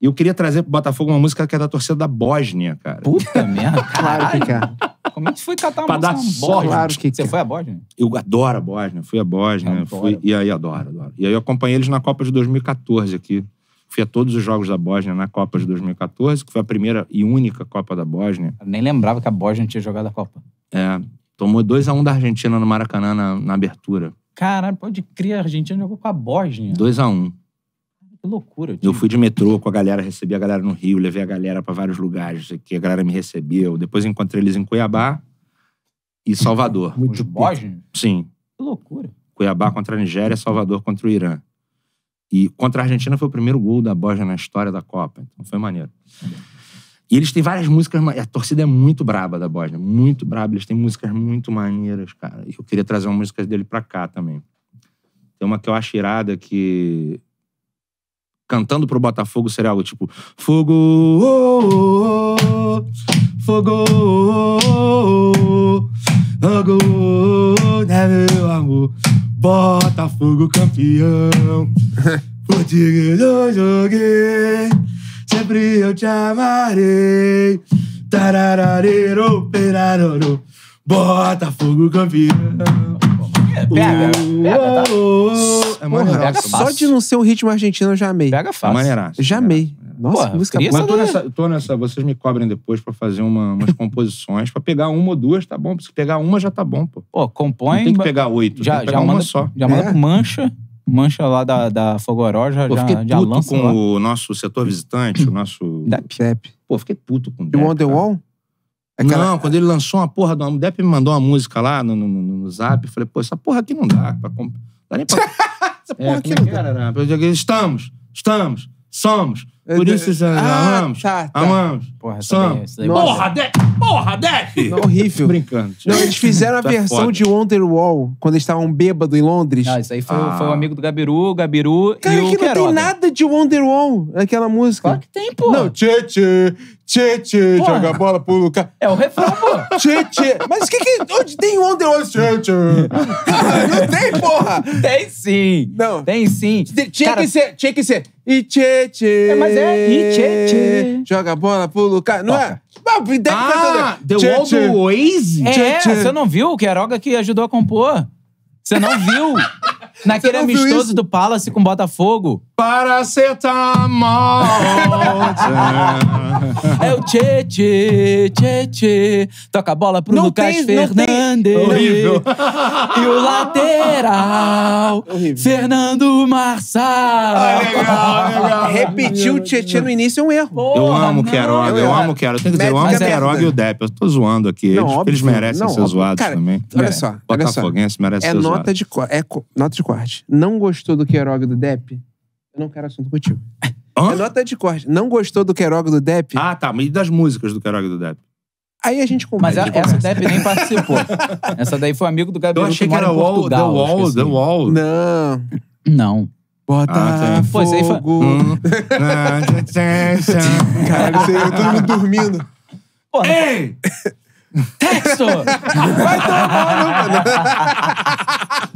E eu queria trazer pro Botafogo uma música que é da torcida da Bósnia, cara. Puta merda. Claro que quer. Como é que foi catar uma Pra dar sorte. Bósnia? Claro que Você quer. foi à Bósnia? Eu adoro a Bósnia, fui à Bósnia, Adoro. fui, e aí adoro, adoro. E aí eu acompanhei eles na Copa de 2014 aqui. Fui a todos os jogos da Bósnia na Copa de 2014, que foi a primeira e única Copa da Bósnia. Eu nem lembrava que a Bósnia tinha jogado a Copa. É, tomou 2x1 da Argentina no Maracanã na, na abertura. Caralho, pode crer, a Argentina jogou com a Bósnia. 2x1. Que loucura. Eu tio. fui de metrô com a galera, recebi a galera no Rio, levei a galera pra vários lugares, que a galera me recebeu. Depois encontrei eles em Cuiabá e Salvador. Muito Bósnia? Sim, Que loucura. Cuiabá contra a Nigéria, Salvador contra o Irã. E contra a Argentina foi o primeiro gol da Bósnia na história da Copa. Então foi maneiro. E eles têm várias músicas. A torcida é muito braba da Bósnia. Muito braba. Eles têm músicas muito maneiras, cara. E eu queria trazer uma música dele pra cá também. Tem uma que eu acho irada que. Cantando pro Botafogo seria algo tipo. Fogo, oh, oh, oh, fogo, fogo, né, meu amor. Botafogo campeão. Por ti que eu joguei, sempre eu te amarei. Tarararero, peraroro. Botafogo campeão. É, Pega, pega, tá? É maneiraço. Só de não ser um ritmo argentino, eu já amei. Pega É fácil. maneiraço. Já amei. Nossa, Porra, música boa. Mas eu tô Essa nessa, tô nessa. Vocês me cobrem depois pra fazer uma- umas composições. Pra pegar uma ou duas, tá bom. Se pegar uma, já tá bom, pô. Pô, Não compõe. tem que pegar oito. já, tem que pegar já uma manda, só. Já manda É. Mancha. Mancha lá da, da Fogoró já, Pô, já, fiquei já puto lança com lá. o nosso setor visitante, o nosso. Depp. Depp. Pô, fiquei puto com o E Depp. Wonderwall? Cara. Não, quando ele lançou uma porra do. O Depp me mandou uma música lá no, no, no, no zap. Eu falei, pô, essa porra aqui não dá. Pra comp... dá nem pra. Essa É, porra aqui como é não que era, né? Eu digo, Estamos, estamos, somos. Por isso Ah, amamos. tá, tá. Amamos. Porra, Somos. daí, Nossa. Porra, Depp! Porra, Depp! Não, horrível. Brincando. Não, eles fizeram a Tá versão foda. de Wonderwall quando eles estavam bêbados em Londres. Não, isso aí foi, Ah. foi o amigo do Gabiru, o Gabiru Cara, e que o não Queiroga. tem nada de Wonderwall naquela música. Claro que tem, pô. Não, tchê, tchê, tchê, tchê, Porra. joga a bola pro Lucas. É o refrão, pô. Tchê, tchê. Mas que que, onde tem Wonderwall? Tchê, tchê. não tem, porra. tem sim. Não. Tem sim. Tinha Cara, que ser, tinha que ser. E tchê, tchê. É, mas é e tchê, tchê. Joga a bola pro Lucas. Não é? Ah, deve Ah, The Tchê, Wall do Oasis? É, você não viu o Queiroga que ajudou a compor? Você não viu? Naquele não amistoso do Palace com Botafogo. Paracetamol. É o tchê, tchê, tchê, tchê. Toca a bola pro Não Lucas tem- não tem- Fernandes. Horrível. E o lateral, Horrível. Fernando Marçal. legal, legal. Repetir o tchê, tchê no início é um erro. Eu Porra, amo o não. Queiroga, eu amo o Queiroga. Tem que dizer, eu amo o Queiroga e o Depp. Eu tô zoando aqui. Não, Eles, óbvio. eles merecem Não, ser óbvio. zoados Cara, também. olha É. só, olha só. Botafoguense merece É ser nota zoado. de, é nota de corte. Não gostou do Queiroga e do Depp? Eu não quero assunto contigo. Hã? É nota de corte. Não gostou do Queiroga do Depp? Ah, tá. Mas e das músicas do Queiroga do Depp? Aí a gente Mas conversa. a- essa Depp nem participou. essa daí foi amigo do Eu Gabriel achei que era Wall, The Portugal. eu Wall. The Wall. Não. Não. Bota Ah, tem. Pô, isso aí foi- fogo. Hum. Caralho, isso aí, eu todo mundo dormindo. Pô, não- Ei! texto! Vai tomar no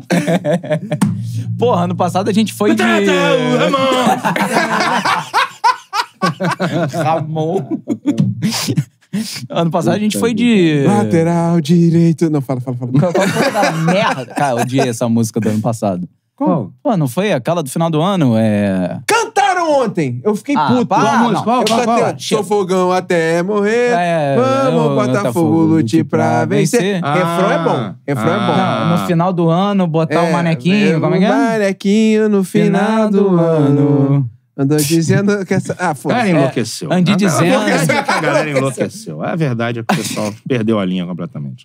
Porra, ano passado a gente foi de... Ramon. ano passado a gente foi de... Lateral direito. Não, fala, fala, fala. Qual qual foi aquela merda? Cara, eu odiei essa música do ano passado. Qual? Pô, não foi aquela do final do ano? É... Ontem. Eu fiquei Ah, puto. para, Qual música? não. Qual, Eu qual, cantei, qual? sou fogão até morrer. É, Vamos, eu- Botafogo, lute pra vencer. vencer. Refrão é bom. Refrão é bom. Ah. Não, no final do ano, botar o manequinho, como é que é? manequinho no final do ano. Andou dizendo que essa... Ah, A foda galera enlouqueceu. Andi A- dizendo- A verdade é que a galera enlouqueceu. A verdade é que o pessoal perdeu a linha completamente.